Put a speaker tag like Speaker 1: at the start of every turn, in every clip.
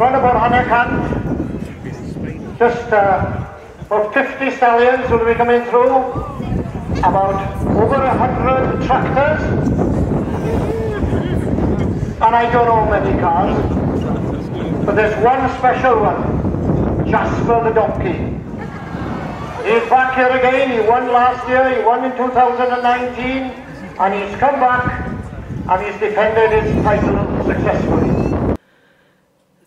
Speaker 1: Round about hanner cant. Just uh, about 50 stallions will be coming through, about over a hundred tractors, and I don't know many cars, but there's one special one, Jasper the donkey. He's back here again, he won last year, he won in 2019, and he's come back and he's defended his title successfully.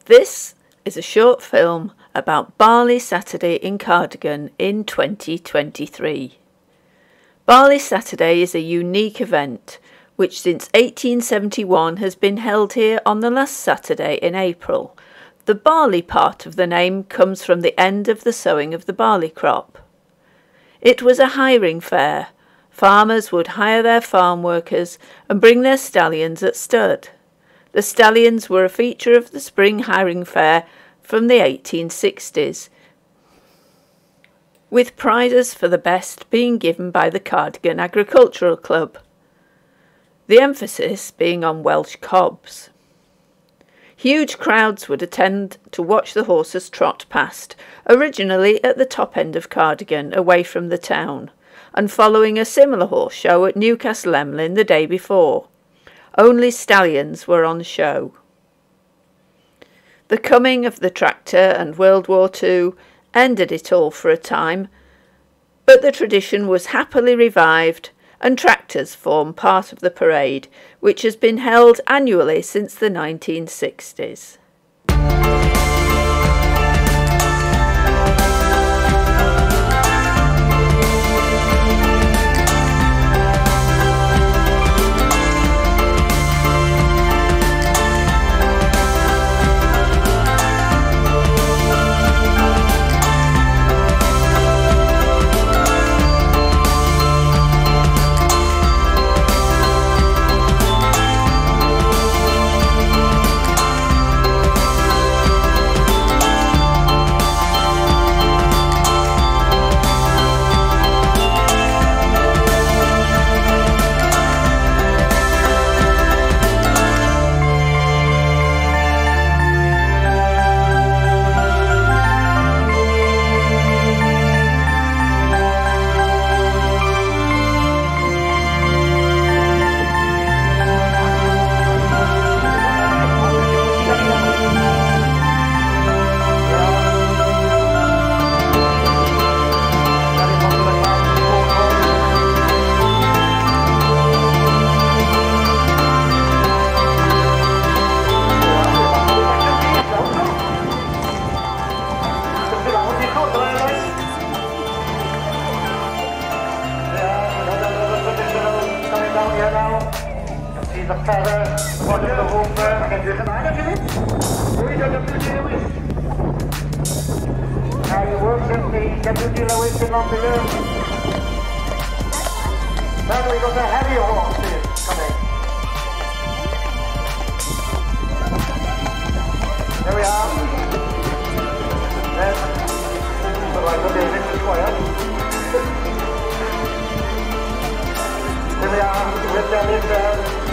Speaker 2: This is a short film about Barley Saturday in Cardigan in 2023. Barley Saturday is a unique event which since 1871 has been held here on the last Saturday in April. The barley part of the name comes from the end of the sowing of the barley crop. It was a hiring fair. Farmers would hire their farm workers and bring their stallions at stud. The stallions were a feature of the spring hiring fair from the 1860s, with prizes for the best being given by the Cardigan Agricultural Club, the emphasis being on Welsh cobs. Huge crowds would attend to watch the horses trot past, originally at the top end of Cardigan, away from the town, and following a similar horse show at Newcastle Emlyn the day before. Only stallions were on show. The coming of the tractor and World War II ended it all for a time, but the tradition was happily revived and tractors form part of the parade, which has been held annually since the 1960s.
Speaker 1: is the father, the of the home and you can it, or you don't. Now you will with me, deputy Lewis in on. Then we got the heavy horses coming. There we are. There's the light of the electric are. Here we are with the lizard.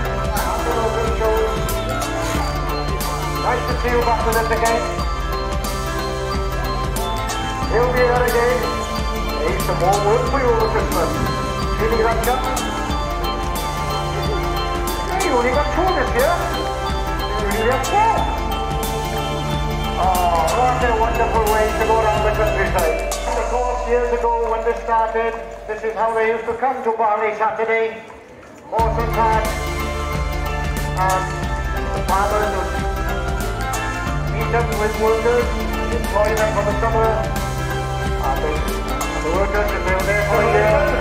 Speaker 1: Right to field after this again. He'll be there again. He's some more work for you all the Christmas. Shooting that gun. Hey, you only got two this year. You have four. Oh, what a wonderful way to go around the countryside. Of course, years ago when this started, this is how they used to come to Barley Saturday. Awesome time. And the father with workers, employ them for the summer. Uh, the, the workers, if they're there for a year,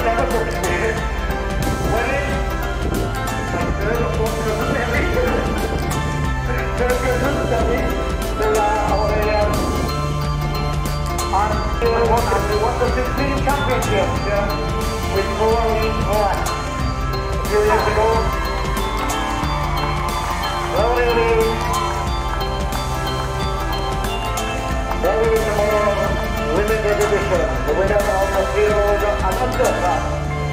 Speaker 1: won the 16 uh, um, championship yeah, with four league one. A few years ago,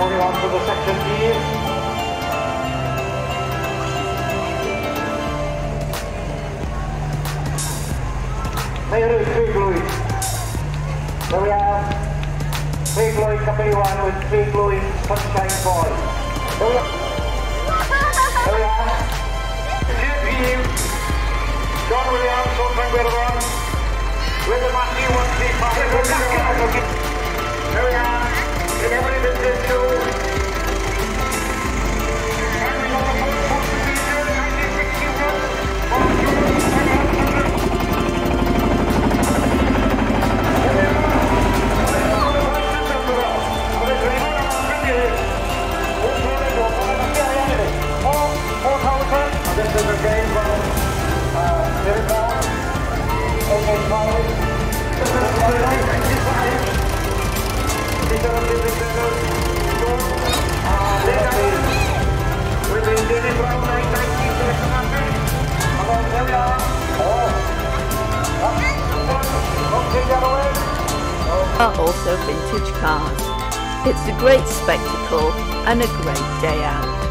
Speaker 1: moving on to the section. Mayroon, Craig Lloyd. There we are. Craig Lloyd, Company 1 with Craig Lloyd, Sunshine Boy. There we are. There we are. John Williams, Sultan Guerrero. With the Matthew 135. There we are. In every business too.
Speaker 2: Are also vintage cars. It's a great spectacle and a great day out.